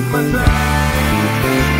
欢迎。